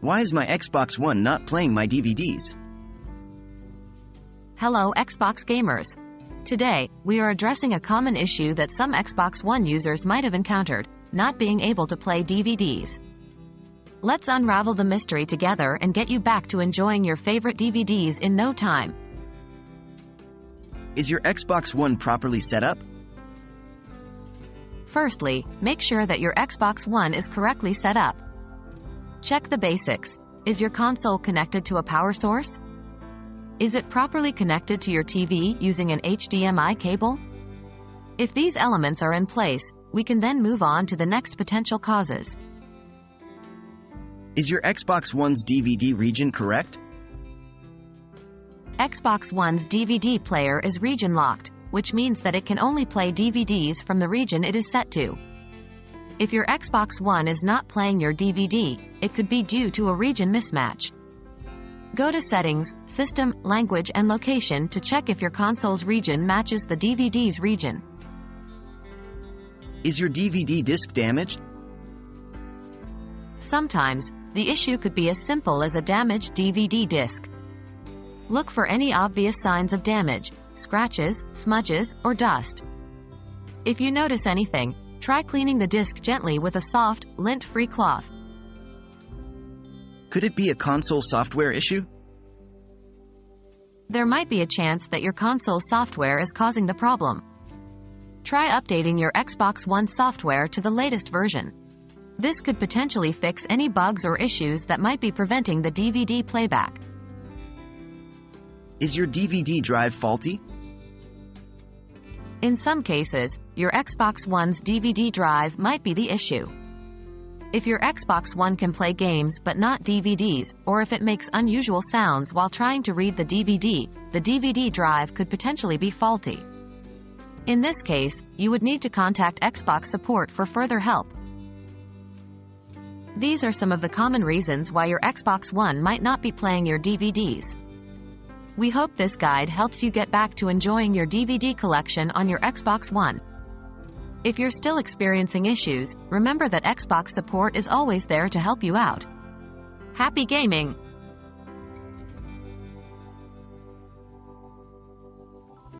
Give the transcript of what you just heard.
Why is my Xbox One not playing my DVDs? Hello Xbox gamers. Today, we are addressing a common issue that some Xbox One users might have encountered, not being able to play DVDs. Let's unravel the mystery together and get you back to enjoying your favorite DVDs in no time. Is your Xbox One properly set up? Firstly, make sure that your Xbox One is correctly set up. Check the basics. Is your console connected to a power source? Is it properly connected to your TV using an HDMI cable? If these elements are in place, we can then move on to the next potential causes. Is your Xbox One's DVD region correct? Xbox One's DVD player is region locked, which means that it can only play DVDs from the region it is set to. If your Xbox One is not playing your DVD, it could be due to a region mismatch. Go to Settings, System, Language and Location to check if your console's region matches the DVD's region. Is your DVD disc damaged? Sometimes, the issue could be as simple as a damaged DVD disc. Look for any obvious signs of damage, scratches, smudges, or dust. If you notice anything, Try cleaning the disc gently with a soft, lint-free cloth. Could it be a console software issue? There might be a chance that your console software is causing the problem. Try updating your Xbox One software to the latest version. This could potentially fix any bugs or issues that might be preventing the DVD playback. Is your DVD drive faulty? In some cases, your Xbox One's DVD drive might be the issue. If your Xbox One can play games but not DVDs, or if it makes unusual sounds while trying to read the DVD, the DVD drive could potentially be faulty. In this case, you would need to contact Xbox support for further help. These are some of the common reasons why your Xbox One might not be playing your DVDs. We hope this guide helps you get back to enjoying your DVD collection on your Xbox One. If you're still experiencing issues, remember that Xbox support is always there to help you out. Happy gaming!